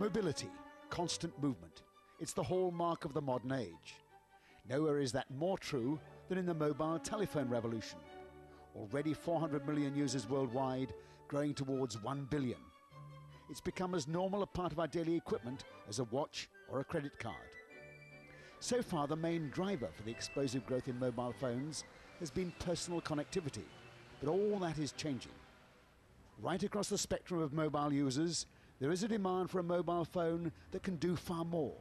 Mobility, constant movement. It's the hallmark of the modern age. Nowhere is that more true than in the mobile telephone revolution. Already 400 million users worldwide, growing towards 1 billion. It's become as normal a part of our daily equipment as a watch or a credit card. So far, the main driver for the explosive growth in mobile phones has been personal connectivity, but all that is changing. Right across the spectrum of mobile users, there is a demand for a mobile phone that can do far more,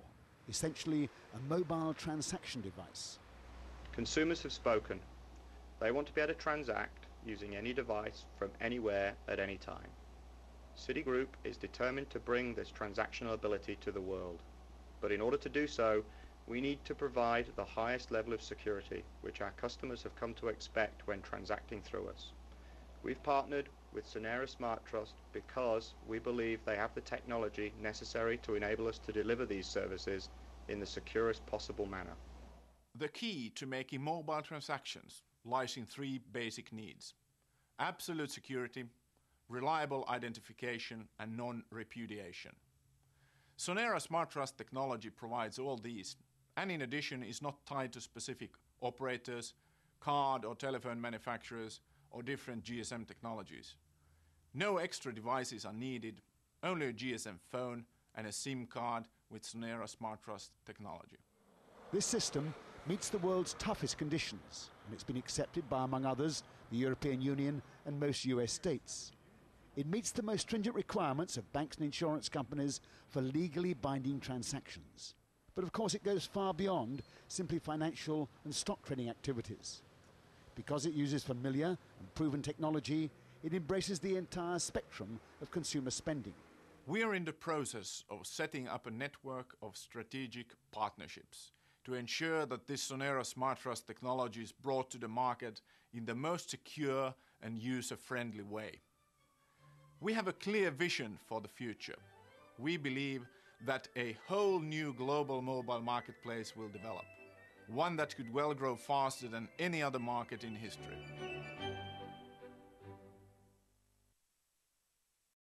essentially a mobile transaction device. Consumers have spoken. They want to be able to transact using any device from anywhere at any time. Citigroup is determined to bring this transactional ability to the world. But in order to do so, we need to provide the highest level of security which our customers have come to expect when transacting through us. We've partnered with Sonera Smart Trust because we believe they have the technology necessary to enable us to deliver these services in the securest possible manner. The key to making mobile transactions lies in three basic needs absolute security, reliable identification, and non repudiation. Sonera Smart Trust technology provides all these and in addition is not tied to specific operators, card or telephone manufacturers, or different GSM technologies. No extra devices are needed, only a GSM phone and a SIM card with Sonera Smart Trust technology. This system meets the world's toughest conditions, and it's been accepted by, among others, the European Union and most US states. It meets the most stringent requirements of banks and insurance companies for legally binding transactions. But of course, it goes far beyond simply financial and stock trading activities. Because it uses familiar and proven technology, it embraces the entire spectrum of consumer spending. We are in the process of setting up a network of strategic partnerships to ensure that this Sonera Smart Trust technology is brought to the market in the most secure and user friendly way. We have a clear vision for the future. We believe that a whole new global mobile marketplace will develop, one that could well grow faster than any other market in history.